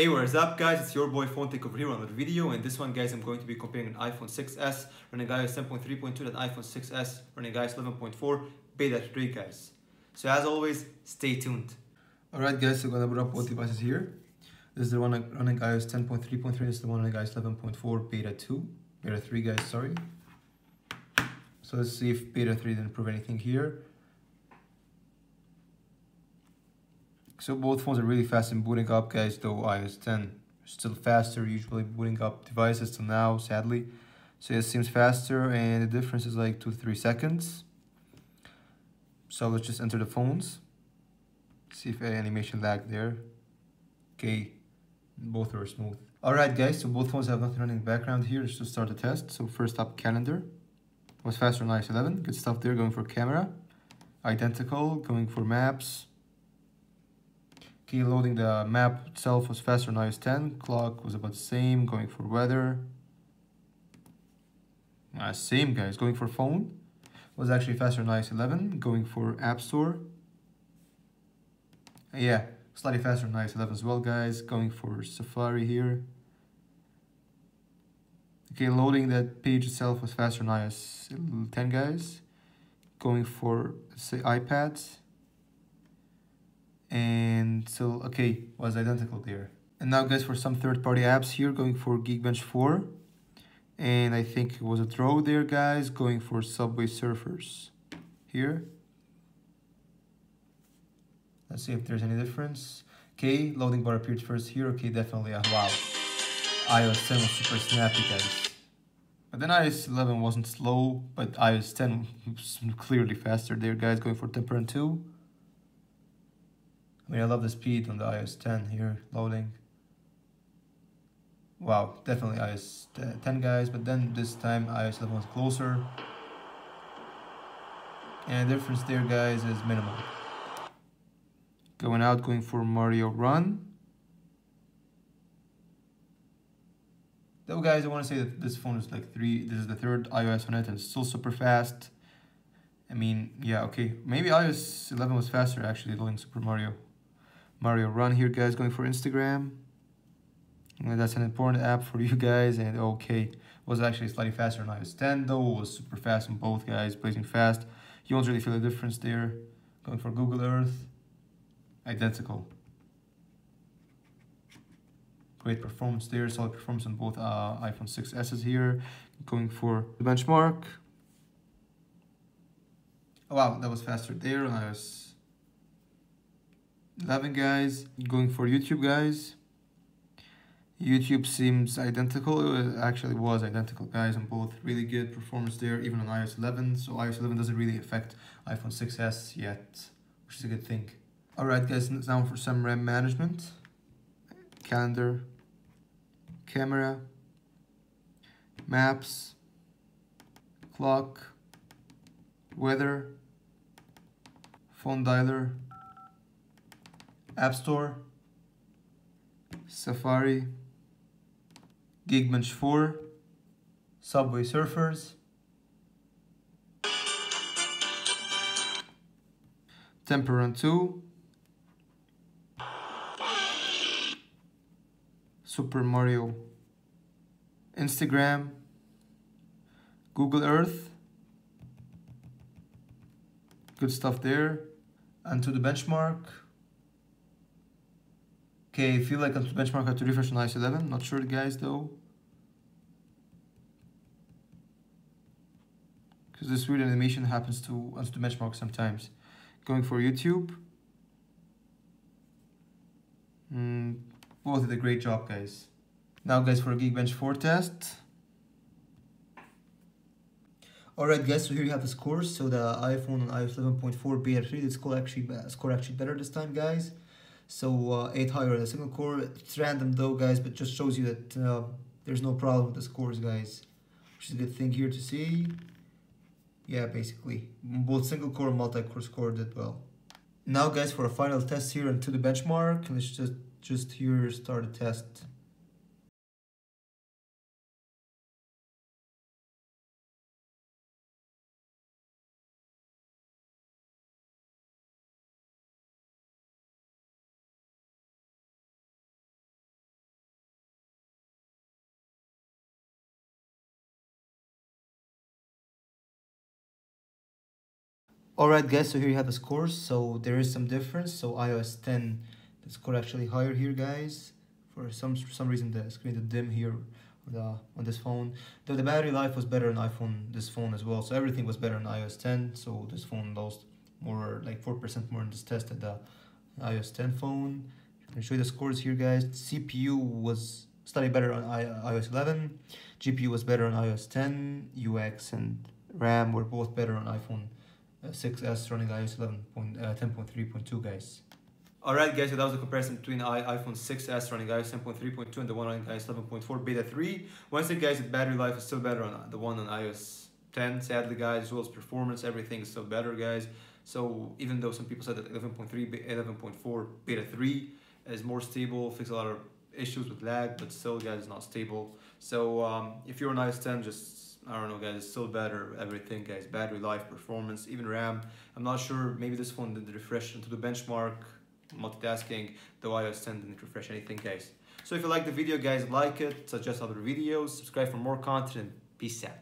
Hey, what is up guys? It's your boy Phone Tech over here on another video. and this one guys, I'm going to be comparing an iPhone 6s running iOS 10.3.2 and iPhone 6s running iOS 11.4 beta 3 guys. So as always, stay tuned. Alright guys, so I'm gonna put up both devices here. This is the one running iOS 10.3.3, this is the one running iOS 11.4 beta 2, beta 3 guys, sorry. So let's see if beta 3 didn't prove anything here. So both phones are really fast in booting up, guys, though iOS 10 still faster usually booting up devices till now, sadly. So it seems faster and the difference is like 2-3 seconds. So let's just enter the phones. See if any animation lag there. Okay, both are smooth. Alright guys, so both phones have nothing running in the background here just to start the test. So first up, calendar. Was faster on iOS 11, good stuff there, going for camera. Identical, going for maps Key loading the map itself was faster on iOS 10. Clock was about the same. Going for weather. Uh, same guys. Going for phone was actually faster on iOS 11. Going for App Store. Yeah, slightly faster on iOS 11 as well, guys. Going for Safari here. Okay, loading that page itself was faster on iOS 10, guys. Going for, say, iPads and so okay was identical there. And now guys for some third-party apps here going for geekbench 4 and i think it was a throw there guys going for subway surfers. Here. Let's see if there's any difference. Okay loading bar appeared first here. Okay definitely a wow. ios 10 was super snappy guys. But then iOS 11 wasn't slow, but iOS 10 was clearly faster there, guys, going for Temple Run 2. I love the speed on the iOS 10 here, loading. Wow, definitely iOS 10 guys, but then this time iOS 11 was closer. And the difference there guys is minimal. Going out, going for Mario Run. Though guys, I want to say that this phone is like three, this is the third iOS on it and it's still super fast. I mean, yeah, okay. Maybe iOS 11 was faster actually loading Super Mario Mario Run here, guys, going for Instagram. That's an important app for you guys. And okay, was actually slightly faster on iOS 10, though. was super fast on both guys, blazing fast. You won't really feel the difference there. Going for Google Earth, identical. Great performance there, solid performance on both uh, iPhone 6s's here. Going for the benchmark. Oh, wow, that was faster there on iOS 11 guys going for YouTube guys. YouTube seems identical. It actually was identical guys on both. Really good performance there even on iOS 11 so iOS 11 doesn't really affect iPhone 6s yet which is a good thing. Alright guys now for some RAM management. Calendar. Camera. Maps. Clock. Weather. Phone dialer App Store, Safari, Geekbench 4, Subway Surfers, Temple Run 2, Super Mario, Instagram, Google Earth, good stuff there, AnTuTu benchmark, Okay, I feel like on benchmark I have to refresh on iOS 11. Not sure, guys, though. Because this weird animation happens to us to benchmark sometimes. Going for YouTube. Mm, both did a great job, guys. Now, guys, for a Geekbench 4 test. Alright guys, so here you have the scores. So the iPhone on iOS 11.4 beta 3 did score actually, score actually better this time, guys. So uh, 8 higher than a single core. It's random though, guys, but just shows you that uh, there's no problem with the scores, guys. Which is a good thing here to see. Yeah, basically. Both single core and multi-core score did well. Now, guys, for a final test here AnTuTu benchmark, let's just, just here start a test. Alright guys, so here you have the scores. So there is some difference. So iOS 10, the score actually higher here guys. For some some reason the screen is dim here on, the, on this phone. Though the battery life was better on iPhone, this phone as well. So everything was better on iOS 10. So this phone lost more like 4% more in this test than the iOS 10 phone. I'll show you the scores here guys. CPU was slightly better on iOS 11. GPU was better on iOS 10. UX and RAM were both better on iPhone 6s uh, running iOS 11.10.3.2 uh, guys. Alright guys, so that was the comparison between iPhone 6s running iOS 10.3.2 and the one running iOS 11.4 beta 3. Once again guys, the battery life is still better on the one on iOS 10 sadly guys, as well as performance, everything is still better guys. So even though some people said that 11.3, 11.4 beta 3 is more stable, fix a lot of issues with lag, but still guys, it's not stable. So um, if you're on iOS 10, just I don't know guys, it's still better, everything guys, battery life, performance, even RAM. I'm not sure, maybe this phone did refresh into the benchmark, multitasking, though iOS 10 didn't refresh anything guys. So if you like the video guys, like it, suggest other videos, subscribe for more content, peace out.